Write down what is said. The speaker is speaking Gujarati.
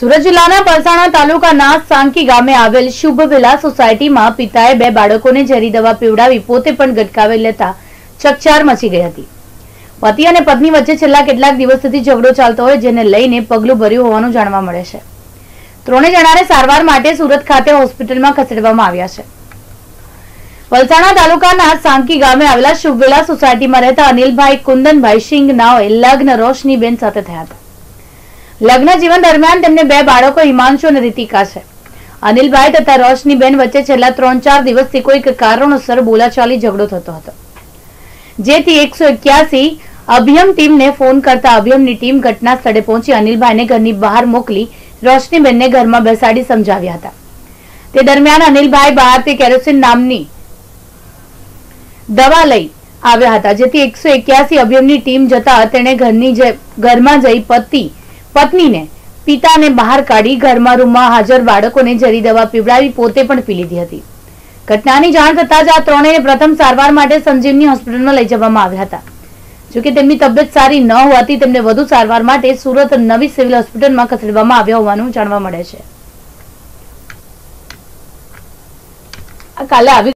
સુરત જિલ્લાના પલસાણા તાલુકાના સાંકી ગામે આવેલ શુભ વિલા સોસાયટીમાં પિતાએ બે બાળકોને ઝેરી દવા પીવડાવી પોતે પણ ગટકાવી લેતા ચકચાર મચી ગઈ હતી. પતિ અને પત્ની વચ્ચે છેલ્લા કેટલાક દિવસથી ઝઘડો ચાલતો હોય જેને લઈને પગલું ભર્યું હોવાનું જાણવા મળે છે. ત્રણે જણાને સારવાર માટે સુરત ખાતે હોસ્પિટલમાં ખસેડવામાં આવ્યા છે. વલસાણા તાલુકાના સાંકી ગામે આવેલા શુભવેલા સોસાયટીમાં રહેતા અનિલભાઈ કુંદનભાઈ સિંઘ નાઓએ લગ્ન રોશનીબેન સાથે થયા હતા. લગ્ન જીવન દરમિયાન તેમને બે બાળકો, હિમાંશુ અને રીતિકા છે. અનિલભાઈ તથા રોશનીબેન વચ્ચે છેલ્લા ત્રણ ચાર દિવસથી કોઈક કારણોસર બોલાચાલી ઝઘડો થતો હતો. જેથી એકસો એક્યાસી અભિયમ ટીમને ફોન કરતા અભિયમની ટીમ ઘટના સ્થળે પહોંચી અનિલભાઈને ઘરની બહાર મોકલી રોશનીબેનને ઘરમાં બેસાડી સમજાવ્યા હતા. તે દરમિયાન અનિલભાઈ બહારથી કેરોસીન નામની દવા લઈ આવ્યા હતા, જેથી એકસો એક્યાસી અભિયમની ટીમ જતા તેણે ઘરની ઘરમાં જઈ પતિ પત્નીને. પિતાને બહાર કાઢી ઘરમાં રૂમમાં હાજર બાળકોને જરી દવા પીવડાવી પોતે પણ પી લીધી હતી. ઘટનાની જાણ થતાં જ આ ત્રણેયને પ્રથમ સારવાર માટે સંજીવની હોસ્પિટલમાં લઈ જવામાં આવ્યા હતા. જોકે તેમની તબિયત સારી ન હોવાથી તેમને વધુ સારવાર માટે સુરત નવી સિવિલ હોસ્પિટલમાં ખસેડવામાં આવ્યા હોવાનું જાણવા મળે છે. કાલે આવી